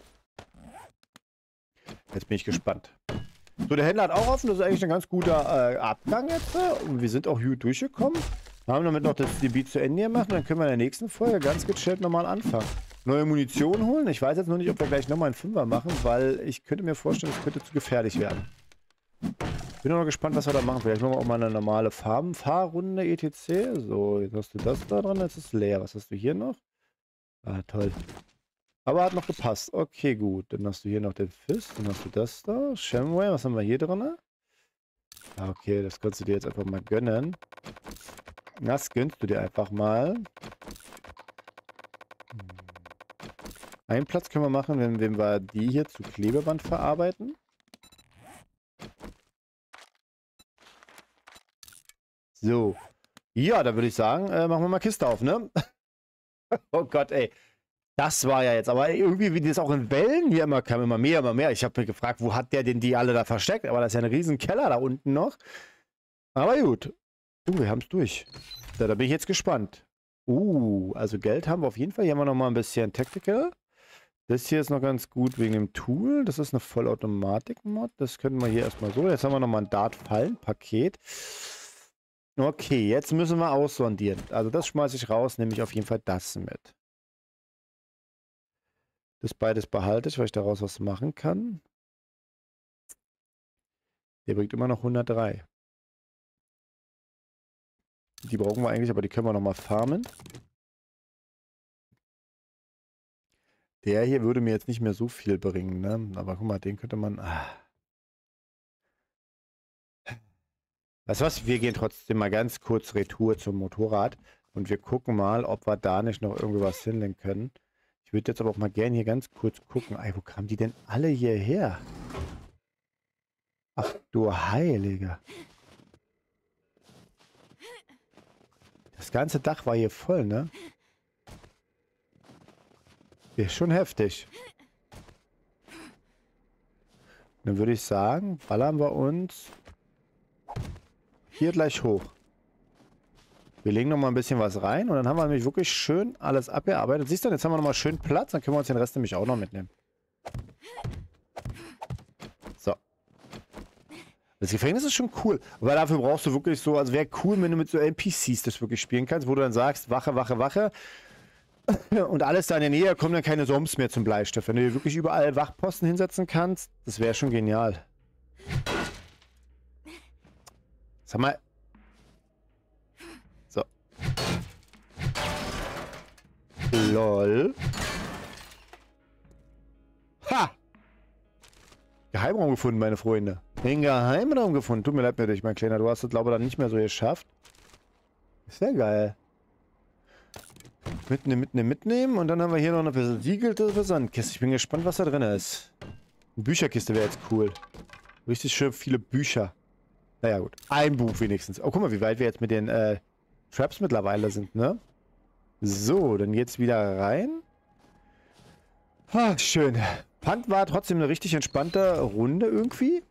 Jetzt bin ich gespannt. So, der Händler hat auch offen. Das ist eigentlich ein ganz guter äh, Abgang jetzt. Und wir sind auch gut durchgekommen. Wir haben damit noch das Gebiet zu Ende gemacht. dann können wir in der nächsten Folge ganz gechillt nochmal anfangen. Neue Munition holen. Ich weiß jetzt noch nicht, ob wir gleich nochmal einen Fünfer machen, weil ich könnte mir vorstellen, es könnte zu gefährlich werden. Bin noch gespannt, was wir da machen. Vielleicht machen wir auch mal eine normale Farbenfahrrunde etc. So, jetzt hast du das da dran, jetzt ist leer. Was hast du hier noch? Ah, toll. Aber hat noch gepasst. Okay, gut. Dann hast du hier noch den Fist. Dann hast du das da. Shamway. Was haben wir hier drin? Ah, okay, das kannst du dir jetzt einfach mal gönnen. Das gönnst du dir einfach mal. Hm. Einen Platz können wir machen, wenn, wenn wir die hier zu Klebeband verarbeiten. So. Ja, da würde ich sagen, äh, machen wir mal Kiste auf, ne? oh Gott, ey. Das war ja jetzt, aber irgendwie, wie das auch in Wellen hier immer kam, immer mehr, immer mehr. Ich habe mich gefragt, wo hat der denn die alle da versteckt? Aber das ist ja ein riesen Keller da unten noch. Aber gut. Du, wir haben es durch. So, da bin ich jetzt gespannt. Uh, also Geld haben wir auf jeden Fall. Hier haben wir nochmal ein bisschen Tactical. Das hier ist noch ganz gut wegen dem Tool. Das ist eine Vollautomatik-Mod. Das können wir hier erstmal so. Jetzt haben wir nochmal ein Dart-Fallen-Paket. Okay, jetzt müssen wir aussondieren. Also das schmeiße ich raus, nehme ich auf jeden Fall das mit. Das beides behalte ich, weil ich daraus was machen kann. Der bringt immer noch 103. Die brauchen wir eigentlich, aber die können wir nochmal farmen. Der hier würde mir jetzt nicht mehr so viel bringen, ne? Aber guck mal, den könnte man... Ah. Weißt was? Wir gehen trotzdem mal ganz kurz Retour zum Motorrad und wir gucken mal, ob wir da nicht noch irgendwie was hinlegen können. Ich würde jetzt aber auch mal gerne hier ganz kurz gucken. Ey, wo kamen die denn alle hierher? Ach du Heiliger. Das ganze Dach war hier voll, ne? Ist schon heftig. Dann würde ich sagen, ballern wir uns hier gleich hoch. Wir legen noch mal ein bisschen was rein und dann haben wir nämlich wirklich schön alles abgearbeitet. Siehst du, jetzt haben wir noch mal schön Platz, dann können wir uns den Rest nämlich auch noch mitnehmen. So. Das Gefängnis ist schon cool, aber dafür brauchst du wirklich so, also wäre cool, wenn du mit so NPCs das wirklich spielen kannst, wo du dann sagst, Wache, Wache, Wache und alles da in der Nähe, kommen dann keine Soms mehr zum Bleistift. Wenn du dir wirklich überall Wachposten hinsetzen kannst, das wäre schon genial. Sag mal, Lol. Ha! Geheimraum gefunden, meine Freunde. Den Geheimraum gefunden. Tut mir leid dich, mein Kleiner. Du hast es, glaube ich, dann nicht mehr so geschafft. Ist ja geil. Mitnehmen, mitnehmen, mitnehmen. Und dann haben wir hier noch eine versiegelte Versandkiste. Ich bin gespannt, was da drin ist. Eine Bücherkiste wäre jetzt cool. Richtig schön viele Bücher. Naja, gut. Ein Buch wenigstens. Oh, guck mal, wie weit wir jetzt mit den äh, Traps mittlerweile sind, ne? So, dann jetzt wieder rein. Ah, schön. Punt war trotzdem eine richtig entspannte Runde irgendwie.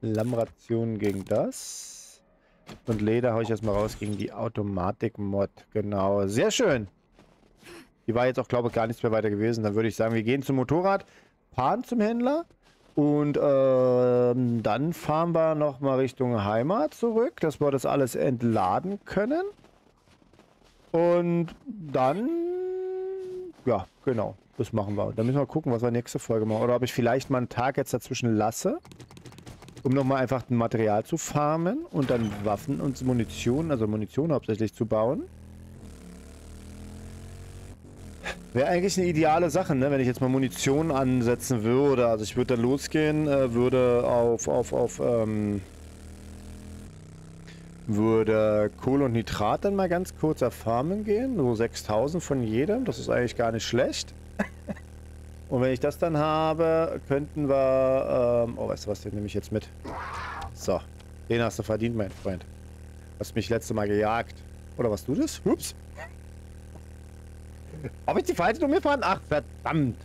Lammration gegen das. Und Leder haue ich erstmal raus gegen die Automatik-Mod. Genau, sehr schön. Die war jetzt auch, glaube ich, gar nichts mehr weiter gewesen. Dann würde ich sagen, wir gehen zum Motorrad, fahren zum Händler. Und äh, dann fahren wir nochmal Richtung Heimat zurück, dass wir das alles entladen können. Und dann, ja, genau, das machen wir. Dann müssen wir gucken, was wir nächste Folge machen. Oder ob ich vielleicht mal einen Tag jetzt dazwischen lasse, um nochmal einfach ein Material zu farmen und dann Waffen und Munition, also Munition hauptsächlich zu bauen. Wäre eigentlich eine ideale Sache, ne? wenn ich jetzt mal Munition ansetzen würde. Also ich würde dann losgehen, äh, würde auf, auf, auf, ähm, würde Kohle und Nitrat dann mal ganz kurz erfarmen gehen. So 6000 von jedem. Das ist eigentlich gar nicht schlecht. und wenn ich das dann habe, könnten wir... Ähm, oh, weißt du was, den nehme ich jetzt mit. So, den hast du verdient, mein Freund. Hast mich letzte Mal gejagt. Oder was du das? Ups. Habe ich die falsche Nummer gefahren? Ach, verdammt.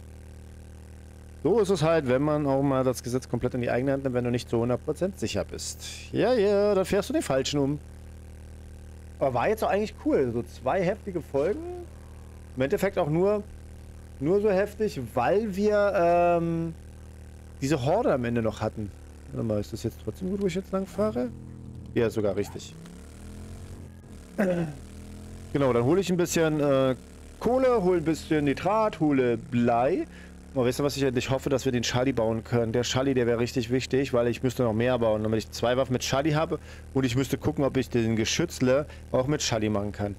So ist es halt, wenn man auch mal das Gesetz komplett in die eigene Hand nimmt, wenn du nicht zu 100% sicher bist. Ja, ja, dann fährst du den Falschen um. Aber war jetzt auch eigentlich cool. So zwei heftige Folgen. Im Endeffekt auch nur, nur so heftig, weil wir ähm, diese Horde am Ende noch hatten. Warte mal, ist das jetzt trotzdem gut, wo ich jetzt lang fahre? Ja, sogar richtig. Genau, dann hole ich ein bisschen äh, Kohle, hole ein bisschen Nitrat, hole Blei Oh, weißt du was, ich, ich hoffe, dass wir den Charlie bauen können. Der Charlie, der wäre richtig wichtig, weil ich müsste noch mehr bauen, damit ich zwei Waffen mit Charlie habe und ich müsste gucken, ob ich den Geschützle auch mit Charlie machen kann.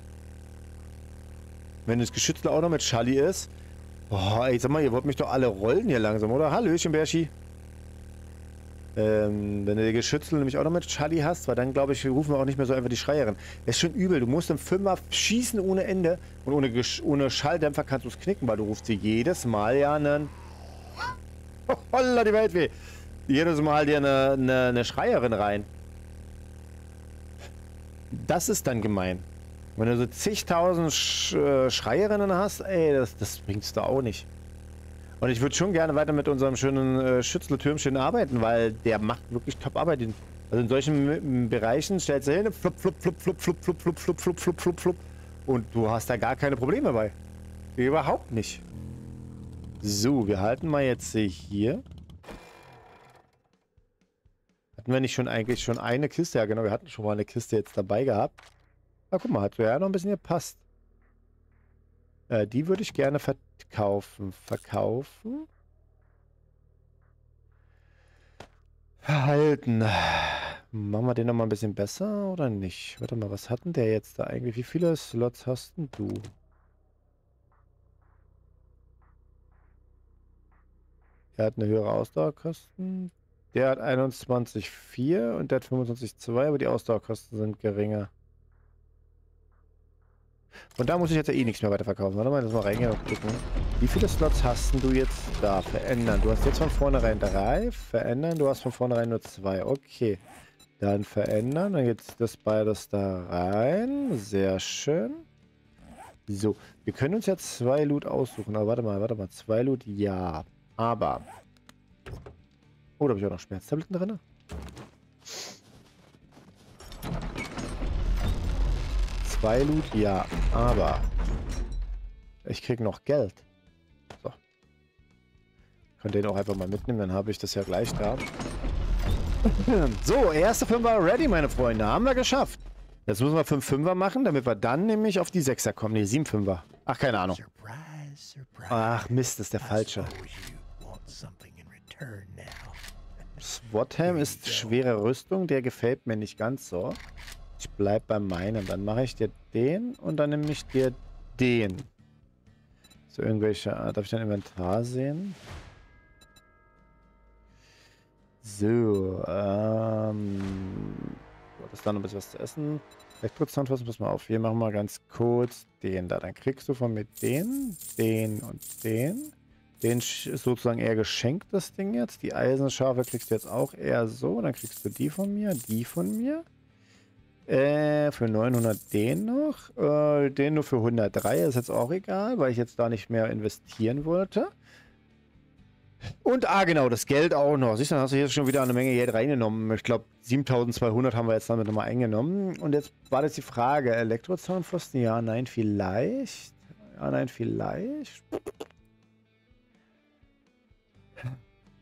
Wenn das Geschützle auch noch mit Schalli ist. Boah, ey, sag mal, ihr wollt mich doch alle rollen hier langsam, oder? Hallöchen, Berschi. Ähm, wenn du die Geschützel nämlich auch noch mit Charlie hast, weil dann, glaube ich, rufen wir auch nicht mehr so einfach die Schreierin. Das ist schon übel. Du musst im Fünfer schießen ohne Ende und ohne, ohne Schalldämpfer kannst du es knicken, weil du rufst dir jedes Mal ja einen... Holla, die Welt weh. Jedes Mal dir eine, eine, eine Schreierin rein. Das ist dann gemein. Wenn du so zigtausend Sch äh, Schreierinnen hast, ey, das, das bringst du auch nicht. Und ich würde schon gerne weiter mit unserem schönen äh, Schützeltürmchen arbeiten, weil der macht wirklich top Arbeit. Also in solchen Bereichen stellst du hin, flupp, flupp, flupp, flupp, flupp, flupp, flupp, flupp, flupp, flupp, flupp, flupp. Und du hast da gar keine Probleme bei. Überhaupt nicht. So, wir halten mal jetzt hier. Hatten wir nicht schon eigentlich schon eine Kiste? Ja, genau, wir hatten schon mal eine Kiste jetzt dabei gehabt. Na, guck mal, hat ja noch ein bisschen gepasst. Äh, die würde ich gerne verkaufen. Verkaufen. Verhalten. Machen wir den noch mal ein bisschen besser oder nicht? Warte mal, was hatten der jetzt da eigentlich? Wie viele Slots hast denn du? Er hat eine höhere Ausdauerkosten. Der hat 21,4 und der hat 25,2, aber die Ausdauerkosten sind geringer. Und da muss ich jetzt ja eh nichts mehr weiter verkaufen. Warte mal, lass mal reingehen und gucken. Wie viele Slots hast du jetzt da? Verändern. Du hast jetzt von vornherein drei. Verändern. Du hast von vornherein nur zwei. Okay. Dann verändern. Dann geht das beides da rein. Sehr schön. So. Wir können uns jetzt zwei Loot aussuchen. Aber warte mal, warte mal. Zwei Loot, ja. Aber. Oh, da habe ich auch noch Schmerztabletten drin. Zwei Loot, ja. Aber ich krieg noch Geld. So. Könnt den auch einfach mal mitnehmen, dann habe ich das ja gleich da. so, erste Fünfer ready, meine Freunde. Haben wir geschafft. Jetzt müssen wir 5 Fünfer machen, damit wir dann nämlich auf die Sechser kommen. Ne, 7 Fünfer. Ach, keine Ahnung. Ach, Mist, das ist der falsche. Swatham ist schwere Rüstung, der gefällt mir nicht ganz so. Ich bleib bei meinem. Dann mache ich dir den und dann nehme ich dir den. So irgendwelche... Darf ich dein Inventar sehen? So, ähm... Das dann noch ein bisschen was zu essen. Elektrozahnfassen, pass mal auf. Wir machen mal ganz kurz den da. Dann kriegst du von mir den, den und den. Den ist sozusagen eher geschenkt, das Ding jetzt. Die Eisenschafe kriegst du jetzt auch eher so. Dann kriegst du die von mir, die von mir. Äh, für 900 den noch. Äh, den nur für 103 ist jetzt auch egal, weil ich jetzt da nicht mehr investieren wollte. Und, ah genau, das Geld auch noch. Siehst du, dann hast du hier schon wieder eine Menge Geld reingenommen. Ich glaube, 7200 haben wir jetzt damit nochmal eingenommen. Und jetzt war das die Frage, Elektrozaunpfosten? Ja, nein, vielleicht. Ja, nein, vielleicht.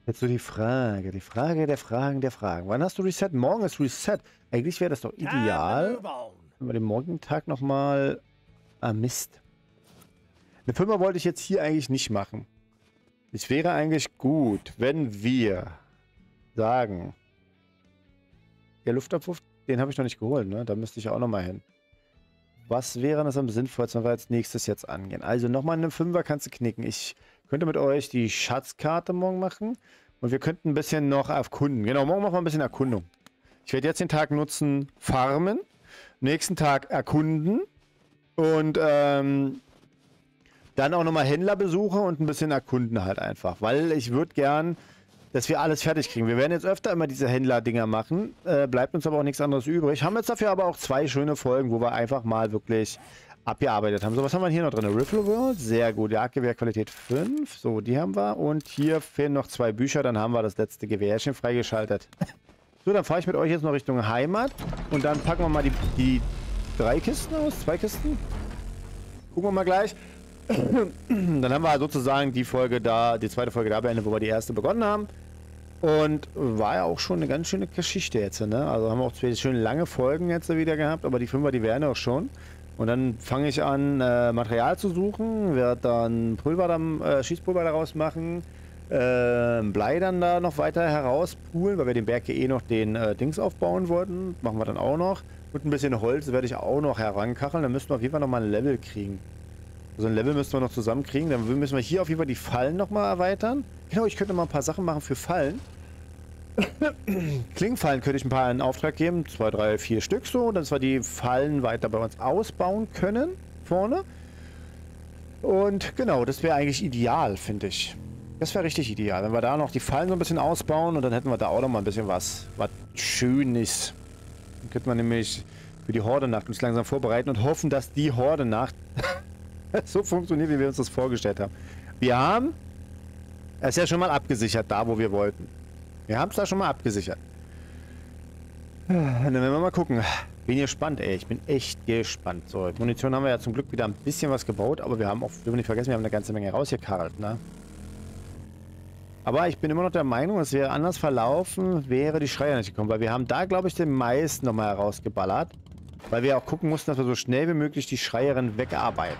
Jetzt so die Frage, die Frage der Fragen der Fragen. Wann hast du Reset? Morgen ist Reset. Eigentlich wäre das doch ideal, wenn wir den morgigen Tag nochmal... Ah, Mist. Eine Firma wollte ich jetzt hier eigentlich nicht machen. Es wäre eigentlich gut, wenn wir sagen... Der Luftabwurf, den habe ich noch nicht geholt, ne? Da müsste ich auch nochmal hin. Was wäre das am sinnvollsten, wenn wir als nächstes jetzt angehen? Also nochmal eine Fünfer kannst du knicken. Ich könnte mit euch die Schatzkarte morgen machen. Und wir könnten ein bisschen noch erkunden. Genau, morgen machen wir ein bisschen Erkundung. Ich werde jetzt den Tag nutzen, farmen. Nächsten Tag erkunden. Und ähm, dann auch nochmal Händler besuchen und ein bisschen erkunden halt einfach. Weil ich würde gern, dass wir alles fertig kriegen. Wir werden jetzt öfter immer diese Händler-Dinger machen. Äh, bleibt uns aber auch nichts anderes übrig. Haben jetzt dafür aber auch zwei schöne Folgen, wo wir einfach mal wirklich abgearbeitet haben. So, was haben wir hier noch drin? Riffle World, sehr gut. Jagdgewehr Qualität 5, so, die haben wir. Und hier fehlen noch zwei Bücher, dann haben wir das letzte Gewehrchen freigeschaltet. So, dann fahre ich mit euch jetzt noch Richtung Heimat. Und dann packen wir mal die, die drei Kisten aus, zwei Kisten. Gucken wir mal gleich. dann haben wir sozusagen die Folge da, die zweite Folge da beendet, wo wir die erste begonnen haben. Und war ja auch schon eine ganz schöne Geschichte jetzt, ne? Also haben wir auch zwei schöne lange Folgen jetzt wieder gehabt, aber die Fünfer, die werden auch schon. Und dann fange ich an, äh, Material zu suchen, werde dann Pulver dann, äh, Schießpulver daraus machen, äh, Blei dann da noch weiter herauspulen, weil wir den Berg hier eh noch den äh, Dings aufbauen wollten. Machen wir dann auch noch. Und ein bisschen Holz werde ich auch noch herankacheln. Dann müssten wir auf jeden Fall noch mal ein Level kriegen. Also ein Level müssen wir noch zusammenkriegen. Dann müssen wir hier auf jeden Fall die Fallen nochmal erweitern. Genau, ich könnte mal ein paar Sachen machen für Fallen. Klingenfallen könnte ich ein paar in Auftrag geben. Zwei, drei, vier Stück so. Dass wir die Fallen weiter bei uns ausbauen können. Vorne. Und genau, das wäre eigentlich ideal, finde ich. Das wäre richtig ideal. Wenn wir da noch die Fallen so ein bisschen ausbauen und dann hätten wir da auch noch mal ein bisschen was, was Schönes. Dann könnte man nämlich für die Horde-Nacht uns langsam vorbereiten und hoffen, dass die Horde-Nacht so funktioniert, wie wir uns das vorgestellt haben. Wir haben es ja schon mal abgesichert, da wo wir wollten. Wir haben es da schon mal abgesichert. Dann werden wir mal gucken. Bin gespannt, ey. Ich bin echt gespannt. So, Munition haben wir ja zum Glück wieder ein bisschen was gebaut, aber wir haben auch, wir nicht vergessen, wir haben eine ganze Menge rausgekarrt, ne? Aber ich bin immer noch der Meinung, es wäre anders verlaufen, wäre die Schreier nicht gekommen, weil wir haben da, glaube ich, den meisten nochmal herausgeballert. Weil wir auch gucken mussten, dass wir so schnell wie möglich die Schreierin wegarbeiten.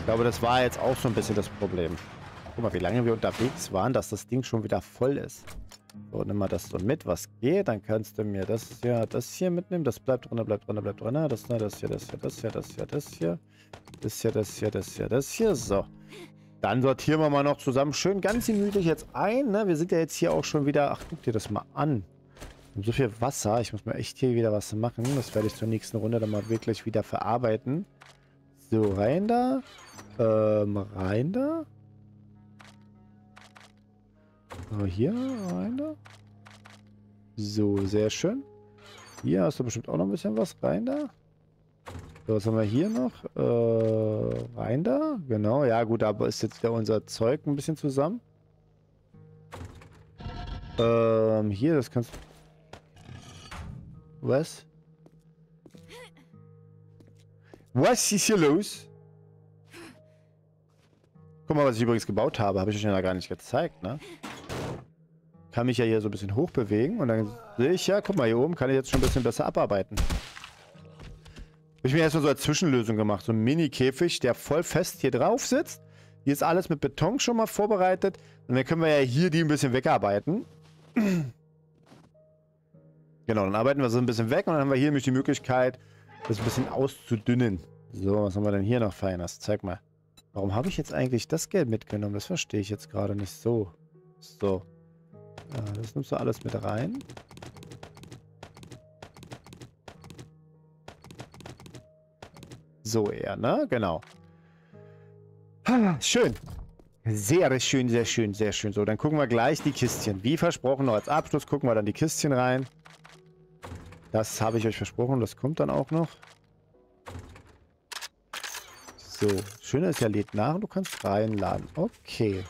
Ich glaube, das war jetzt auch so ein bisschen das Problem. Guck mal, wie lange wir unterwegs waren, dass das Ding schon wieder voll ist. So, nimm mal das so mit, was geht. Dann kannst du mir das hier, das hier mitnehmen. Das bleibt drin, bleibt drin, bleibt drin. Das, das hier, das hier, das hier, das hier, das hier. Das hier, das hier, das hier, das hier. So. Dann sortieren wir mal noch zusammen schön ganz gemütlich jetzt ein. Ne? Wir sind ja jetzt hier auch schon wieder... Ach, guck dir das mal an. so viel Wasser. Ich muss mir echt hier wieder was machen. Das werde ich zur nächsten Runde dann mal wirklich wieder verarbeiten. So, rein da. Ähm, rein da. So, hier, rein da. So, sehr schön. Hier hast du bestimmt auch noch ein bisschen was rein da. So, was haben wir hier noch? Äh, rein da. Genau, ja gut, da ist jetzt wieder unser Zeug ein bisschen zusammen. Ähm, hier, das kannst du... Was? Was ist hier los? Guck mal, was ich übrigens gebaut habe. Habe ich euch ja gar nicht gezeigt, ne? Kann mich ja hier so ein bisschen hochbewegen und dann sehe ich ja, guck mal, hier oben kann ich jetzt schon ein bisschen besser abarbeiten. Habe ich mir erstmal so als Zwischenlösung gemacht. So ein Mini-Käfig, der voll fest hier drauf sitzt. Hier ist alles mit Beton schon mal vorbereitet. Und dann können wir ja hier die ein bisschen wegarbeiten. genau, dann arbeiten wir so ein bisschen weg und dann haben wir hier nämlich die Möglichkeit, das ein bisschen auszudünnen. So, was haben wir denn hier noch Feines? Zeig mal. Warum habe ich jetzt eigentlich das Geld mitgenommen? Das verstehe ich jetzt gerade nicht so. So. Das nimmst du alles mit rein. So eher, ne? Genau. schön. Sehr schön, sehr schön, sehr schön. So, dann gucken wir gleich die Kistchen. Wie versprochen, noch als Abschluss gucken wir dann die Kistchen rein. Das habe ich euch versprochen, das kommt dann auch noch. So, schön ist ja, lädt nach und du kannst reinladen. Okay.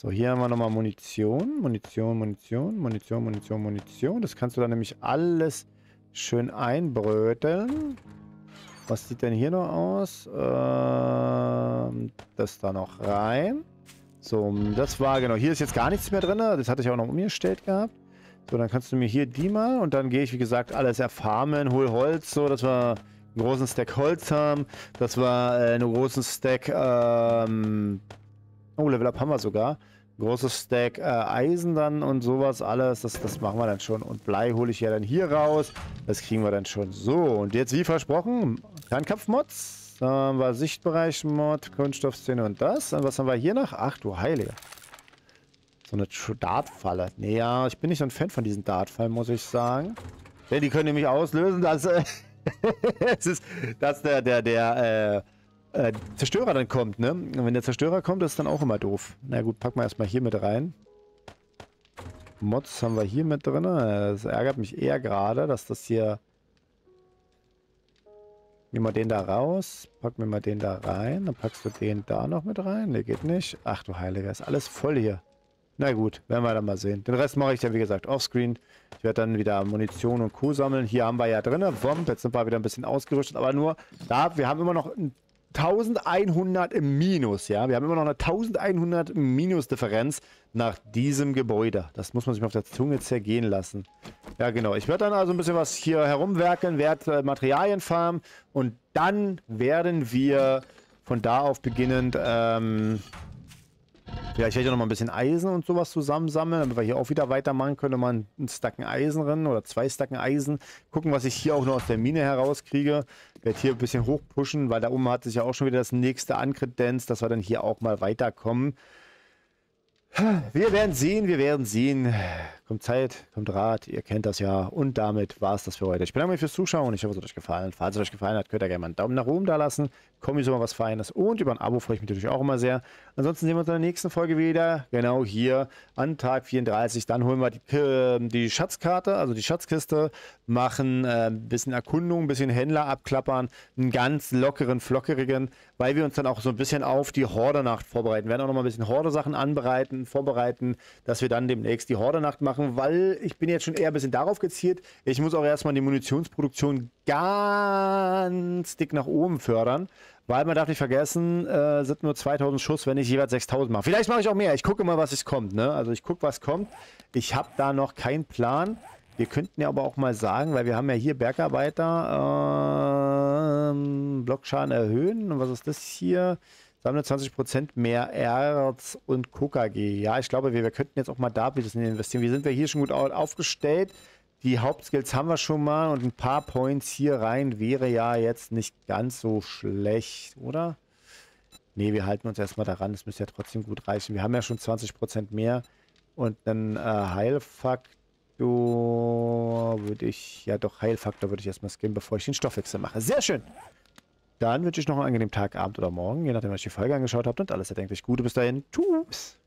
So, hier haben wir nochmal Munition. Munition, Munition, Munition, Munition, Munition. Das kannst du dann nämlich alles schön einbröteln. Was sieht denn hier noch aus? Ähm, das da noch rein. So, das war genau. Hier ist jetzt gar nichts mehr drin. Das hatte ich auch noch umgestellt gehabt. So, dann kannst du mir hier die mal und dann gehe ich, wie gesagt, alles erfarmen, hol Holz, so, dass wir einen großen Stack Holz haben, dass wir äh, einen großen Stack, ähm, oh, Level Up haben wir sogar, großes Stack äh, Eisen dann und sowas alles, das, das machen wir dann schon. Und Blei hole ich ja dann hier raus, das kriegen wir dann schon. So, und jetzt wie versprochen, Fernkampfmods. Dann haben wir Sichtbereich-Mod, Kunststoffszene und das. Und was haben wir hier noch? Ach du Heilige. So eine Dartfalle. Nee, ja, ich bin nicht so ein Fan von diesen Dartfallen, muss ich sagen. Denn die können nämlich auslösen, dass, äh, es ist, dass der, der, der, äh, äh, Zerstörer dann kommt, ne? Und wenn der Zerstörer kommt, ist dann auch immer doof. Na gut, packen wir erstmal hier mit rein. Mods haben wir hier mit drin. Das ärgert mich eher gerade, dass das hier Nimm mal den da raus. Pack mir mal den da rein. Dann packst du den da noch mit rein. Der geht nicht. Ach du Heiliger, ist alles voll hier. Na gut, werden wir dann mal sehen. Den Rest mache ich dann, wie gesagt, offscreen. Ich werde dann wieder Munition und Kuh sammeln. Hier haben wir ja drin. Womp, jetzt sind wir wieder ein bisschen ausgerüstet. Aber nur, da, wir haben immer noch ein 1100 im Minus, ja. Wir haben immer noch eine 1100 Minus-Differenz nach diesem Gebäude. Das muss man sich mal auf der Zunge zergehen lassen. Ja, genau. Ich werde dann also ein bisschen was hier herumwerken, werde äh, Materialien farmen und dann werden wir von da auf beginnend ähm, Ja, ich werde ja noch mal ein bisschen Eisen und sowas zusammensammeln, damit wir hier auch wieder weitermachen können. Mal einen Stacken Eisen rennen oder zwei Stacken Eisen. Gucken, was ich hier auch noch aus der Mine herauskriege. Werde hier ein bisschen hochpushen, weil da oben hat sich ja auch schon wieder das nächste Ankredenz, dass wir dann hier auch mal weiterkommen. Wir werden sehen, wir werden sehen. Kommt Zeit, kommt Rat, ihr kennt das ja. Und damit war es das für heute. Ich bedanke mich fürs Zuschauen. Ich hoffe, es hat euch gefallen. Falls es euch gefallen hat, könnt ihr gerne mal einen Daumen nach oben da lassen. Kommt so mal was Feines. Und über ein Abo freue ich mich natürlich auch immer sehr. Ansonsten sehen wir uns in der nächsten Folge wieder. Genau hier an Tag 34. Dann holen wir die, äh, die Schatzkarte, also die Schatzkiste. Machen äh, ein bisschen Erkundung, ein bisschen Händler abklappern. Einen ganz lockeren, flockerigen. Weil wir uns dann auch so ein bisschen auf die Horde-Nacht vorbereiten. Wir werden auch noch mal ein bisschen Horde-Sachen anbereiten, vorbereiten, dass wir dann demnächst die Horde-Nacht machen machen, weil ich bin jetzt schon eher ein bisschen darauf gezielt. Ich muss auch erstmal die Munitionsproduktion ganz dick nach oben fördern, weil man darf nicht vergessen, äh, sind nur 2000 Schuss, wenn ich jeweils 6000 mache. Vielleicht mache ich auch mehr. Ich gucke mal, was es kommt. Ne? Also ich gucke, was kommt. Ich habe da noch keinen Plan. Wir könnten ja aber auch mal sagen, weil wir haben ja hier Bergarbeiter, ähm, Blockschaden erhöhen. Und was ist das hier? Sammle 20% mehr Erz und KKG. Ja, ich glaube, wir, wir könnten jetzt auch mal da ein bisschen investieren. Wie sind wir hier schon gut aufgestellt? Die Hauptskills haben wir schon mal und ein paar Points hier rein wäre ja jetzt nicht ganz so schlecht, oder? Ne, wir halten uns erstmal daran. Das müsste ja trotzdem gut reichen. Wir haben ja schon 20% mehr. Und dann äh, Heilfaktor würde ich, ja doch, Heilfaktor würde ich erstmal skinnen, bevor ich den Stoffwechsel mache. Sehr schön. Dann wünsche ich noch einen angenehmen Tag, Abend oder Morgen, je nachdem, was ihr die Folge angeschaut habt und alles erdenklich Gute. Bis dahin. Tschüss.